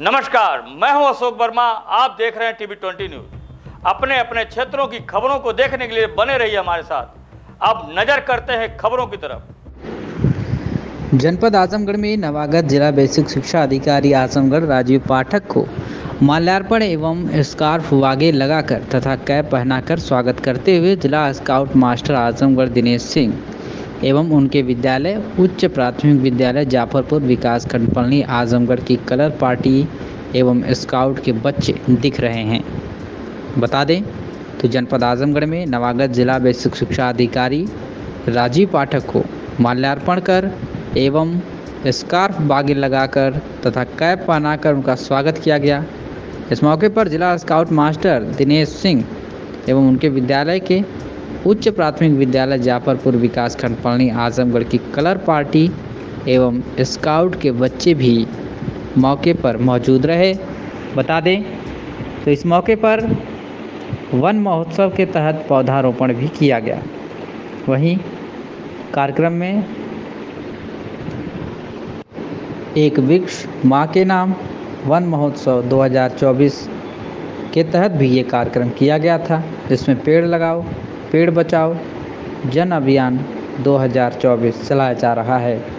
नमस्कार, मैं हूँ अशोक वर्मा, आप देख रहे हैं टीवी ट्वेंटी न्यूज़। अपने अपने क्षेत्रों की खबरों को देखने के लिए बने रहिए हमारे साथ। अब नज़र करते हैं खबरों की तरफ़। जनपद आजमगढ़ में नवागत जिला बेसिक शिक्षा अधिकारी आजमगढ़ राजीव पाठक को माल्यार्पण एवं स्कार्फ वागे लगाकर तथा कैप पहनाकर स्वागत करते हुए जिला स्काउट मास्टर आजमगढ़ दिनेश सिंह। एवं उनके विद्यालय, उच्च प्राथमिक विद्यालय जाफरपुर विकास खंड पलनी आजमगढ़ की कलर पार्टी एवं स्काउट के बच्चे दिख रहे हैं। बता दें तो जनपद आजमगढ़ में नवागत जिला बेसिक शिक्षा अधिकारी राजीव पाठक को माल्यार्पण कर एवं स्कार्फ बागी लगाकर तथा कैप पहनाकर उनका स्वागत किया गया। इस मौके पर जिला स्काउट मास्टर दिनेश सिंह एवं उनके विद्यालय के उच्च प्राथमिक विद्यालय जाफरपुर विकासखंड पलनी आजमगढ़ की कलर पार्टी एवं स्काउट के बच्चे भी मौके पर मौजूद रहे। बता दें तो इस मौके पर वन महोत्सव के तहत पौधारोपण भी किया गया। वहीं कार्यक्रम में एक वृक्ष माँ के नाम, वन महोत्सव 2024 के तहत भी ये कार्यक्रम किया गया था। जिसमें पेड़ लगाओ पेड़ बचाओ। जन अभियान 2024 चलाया जा रहा है।